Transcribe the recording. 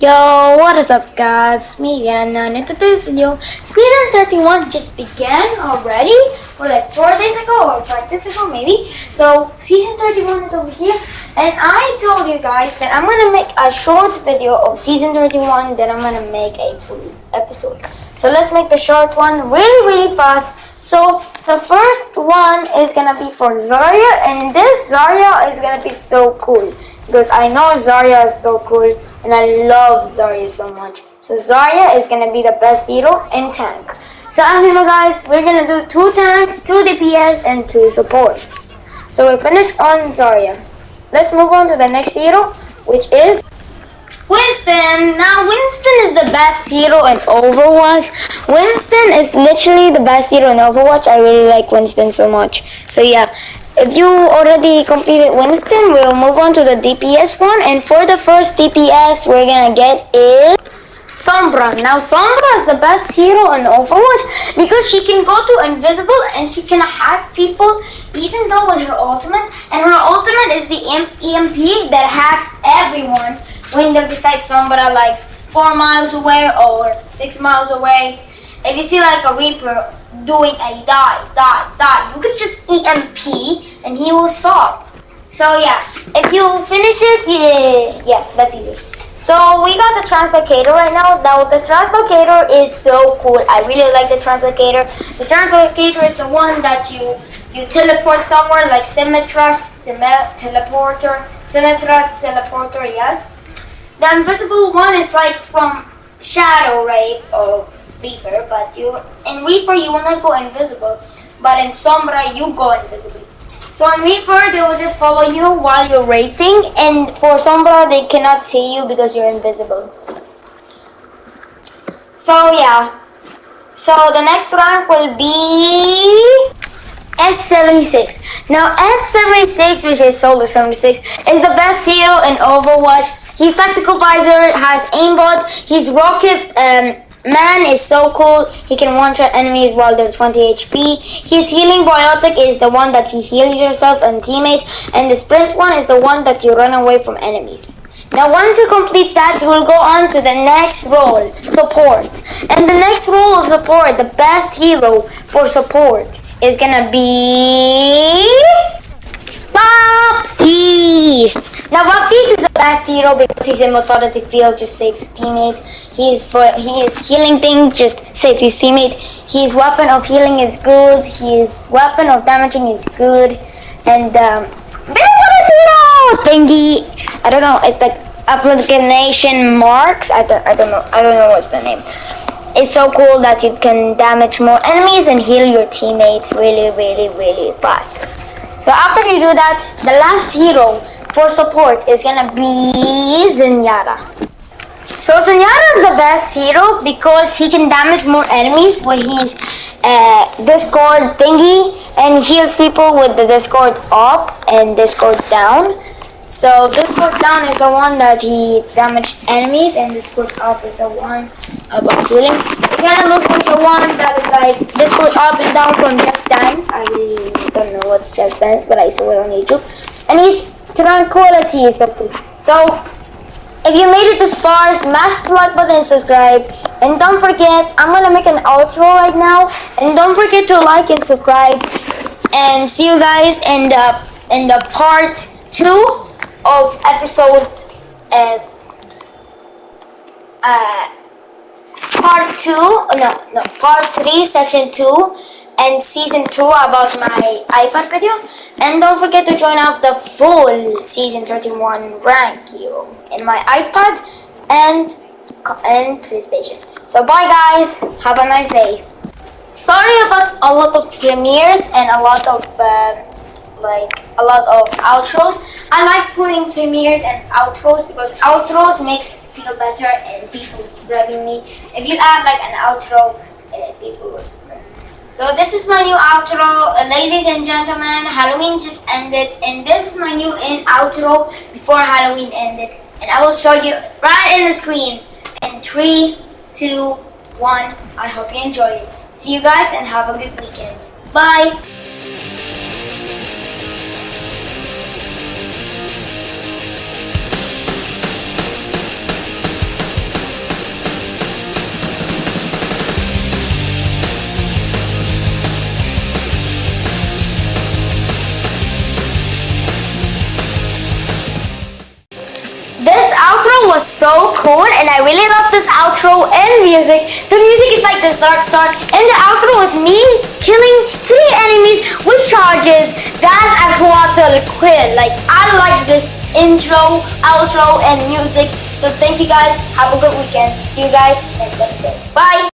Yo, what is up guys? It's me again and in today's video, season 31 just began already, or like 4 days ago, or 5 days ago maybe. So, season 31 is over here, and I told you guys that I'm gonna make a short video of season 31, then I'm gonna make a full episode. So let's make the short one really really fast. So, the first one is gonna be for Zarya, and this Zarya is gonna be so cool, because I know Zarya is so cool and I love Zarya so much. So Zarya is gonna be the best hero in tank. So as you know guys, we're gonna do two tanks, two DPS, and two supports. So we finished on Zarya. Let's move on to the next hero, which is Winston. Now Winston is the best hero in Overwatch. Winston is literally the best hero in Overwatch. I really like Winston so much. So yeah, if you already completed Winston, we'll move on to the DPS one. And for the first DPS we're gonna get is Sombra. Now Sombra is the best hero in Overwatch because she can go to invisible and she can hack people even though with her ultimate. And her ultimate is the EMP that hacks everyone when they're beside Sombra like 4 miles away or 6 miles away. If you see like a Reaper doing a die, die, die, you could just EMP and he will stop. So yeah, if you finish it, yeah, yeah that's easy. So we got the translocator right now. Now the translocator is so cool. I really like the translocator. The translocator is the one that you you teleport somewhere like Symmetra's teleporter, Symmetra teleporter, yes. The invisible one is like from Shadow, right, of Reaper, but you in Reaper you will not go invisible, but in Sombra you go invisible. So in Reaper they will just follow you while you're racing, and for Sombra they cannot see you because you're invisible. So yeah. So the next rank will be S76. Now S76, which is Soldier 76, is the best hero in Overwatch. His tactical visor has aimbot. His rocket um, Man is so cool. He can one-shot enemies while they're 20 HP. His healing biotic is the one that he heals yourself and teammates. And the sprint one is the one that you run away from enemies. Now once you complete that, you will go on to the next role, support. And the next role of support, the best hero for support, is gonna be... Baptiste! Now Baptiste is the best hero because his authority field just saves his teammate. His his healing thing just saves his teammate. His weapon of healing is good. His weapon of damaging is good. And um, hero thingy. I don't know. It's like application marks. I don't. I don't know. I don't know what's the name. It's so cool that you can damage more enemies and heal your teammates really, really, really fast. So after you do that, the last hero for support is gonna be Zenyatta. So Zenyatta is the best hero because he can damage more enemies with his uh, Discord thingy and heals people with the Discord up and Discord down. So Discord down is the one that he damaged enemies and Discord up is the one about healing. It kind of looks like the one that is like Discord up and down from Just time. I don't know what's Just Dance, but I saw it on YouTube. And he's tranquility is something. So, if you made it this far, smash the like button and subscribe. And don't forget, I'm gonna make an outro right now. And don't forget to like and subscribe. And see you guys in the in the part two of episode uh, uh part two. No, no, part three, section two and season 2 about my iPad video. And don't forget to join up the full season 31 rank you in my iPad and, and PlayStation. So bye guys, have a nice day. Sorry about a lot of premieres and a lot of uh, like a lot of outros. I like putting premieres and outros because outros makes feel better and people's grabbing me. If you add like an outro, uh, people will. So this is my new outro, uh, ladies and gentlemen. Halloween just ended, and this is my new in outro before Halloween ended, and I will show you right in the screen. In three, two, one. I hope you enjoy it. See you guys and have a good weekend. Bye. Outro was so cool and I really love this outro and music. The music is like this dark star and the outro was me killing three enemies with charges. Guys, I want to quit. Like, I like this intro, outro, and music. So thank you guys. Have a good weekend. See you guys next episode. Bye.